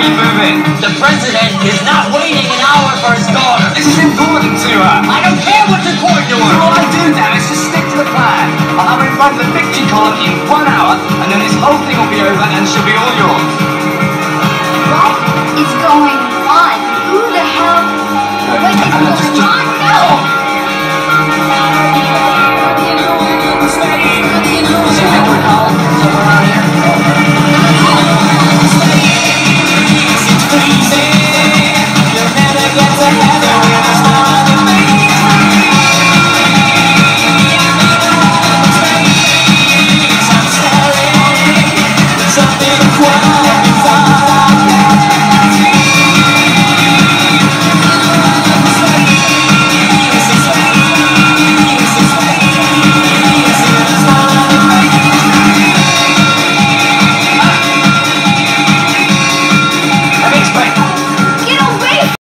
in? The president is not waiting an hour for his daughter. This is important to her. I don't care what's important to her. all I do now is just stick to the plan. I'll have her in front of the victory column in one hour, and then this whole thing will be over and she'll be all yours. think why